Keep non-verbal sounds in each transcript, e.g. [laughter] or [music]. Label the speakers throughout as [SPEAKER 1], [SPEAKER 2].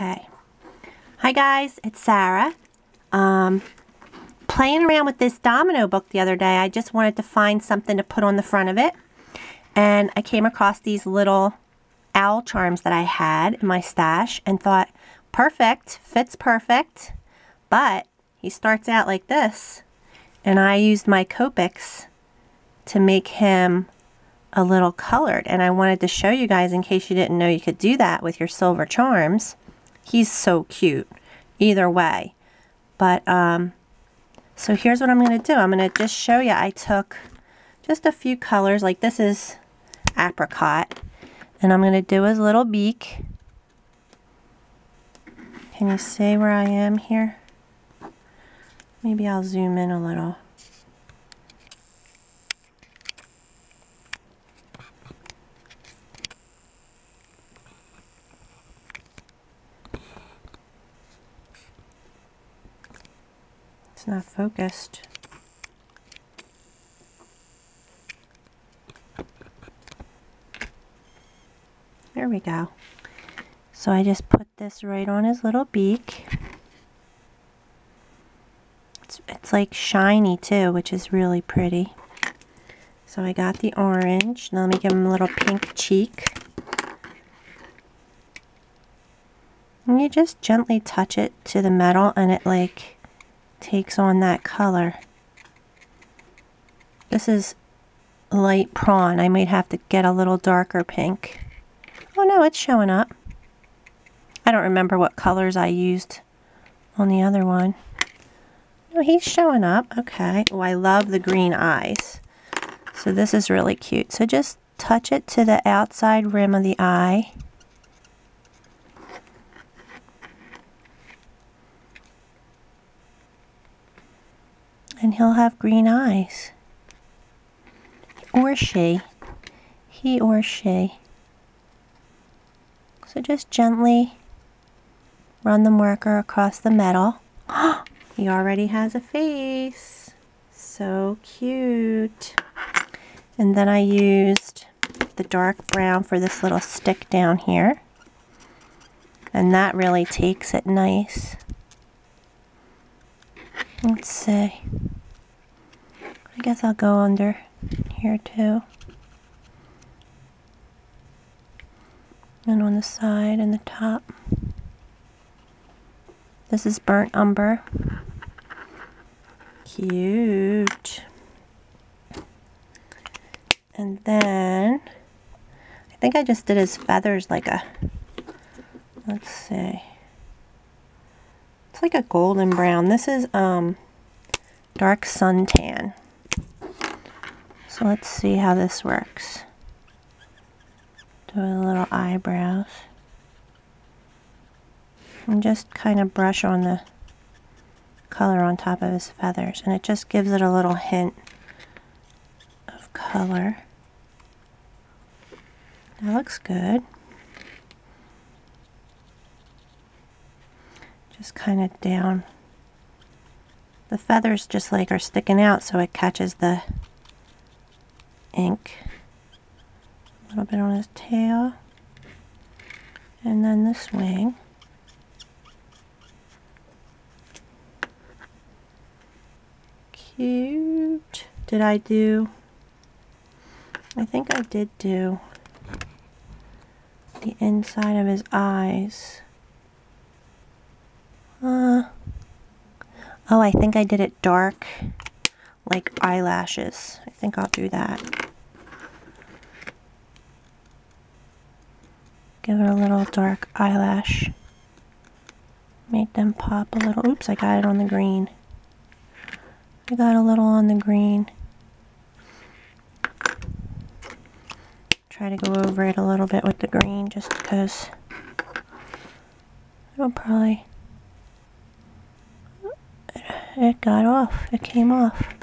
[SPEAKER 1] Okay. Hi guys, it's Sarah. Um, playing around with this domino book the other day, I just wanted to find something to put on the front of it. And I came across these little owl charms that I had in my stash and thought, perfect, fits perfect. But he starts out like this. And I used my Copics to make him a little colored. And I wanted to show you guys in case you didn't know you could do that with your silver charms. He's so cute either way. But, um, so here's what I'm going to do. I'm going to just show you. I took just a few colors. Like this is apricot. And I'm going to do his little beak. Can you see where I am here? Maybe I'll zoom in a little. Not focused. There we go. So I just put this right on his little beak. It's, it's like shiny too, which is really pretty. So I got the orange. Now let me give him a little pink cheek. And you just gently touch it to the metal and it like takes on that color. This is light prawn. I might have to get a little darker pink. Oh no, it's showing up. I don't remember what colors I used on the other one. No, he's showing up. Okay. Oh, I love the green eyes. So this is really cute. So just touch it to the outside rim of the eye. And he'll have green eyes. Or she. He or she. So just gently run the marker across the metal. [gasps] he already has a face. So cute. And then I used the dark brown for this little stick down here. And that really takes it nice. Let's see. I guess I'll go under here too. and on the side and the top. This is burnt umber. Cute. And then, I think I just did his feathers like a, let's see. It's like a golden brown. This is um dark suntan. So let's see how this works. Do a little eyebrows. And just kind of brush on the color on top of his feathers. And it just gives it a little hint of color. That looks good. Just kind of down. The feathers just like are sticking out so it catches the ink a little bit on his tail and then this wing cute. Did I do I think I did do the inside of his eyes. Uh, oh I think I did it dark like eyelashes. I think I'll do that Give it a little dark eyelash. Make them pop a little. Oops, I got it on the green. I got a little on the green. Try to go over it a little bit with the green just because it'll probably it got off. It came off.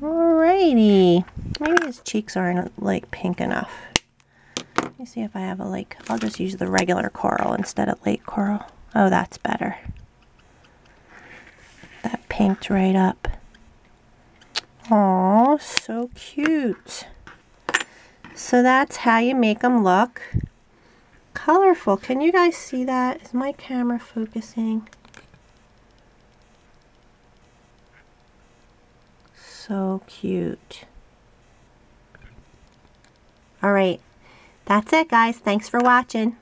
[SPEAKER 1] Alrighty. Maybe his cheeks aren't like pink enough. Let me see if I have a like, I'll just use the regular coral instead of lake coral. Oh, that's better. That pinked right up. Oh, so cute. So that's how you make them look colorful. Can you guys see that? Is my camera focusing? So cute. All right. That's it, guys. Thanks for watching.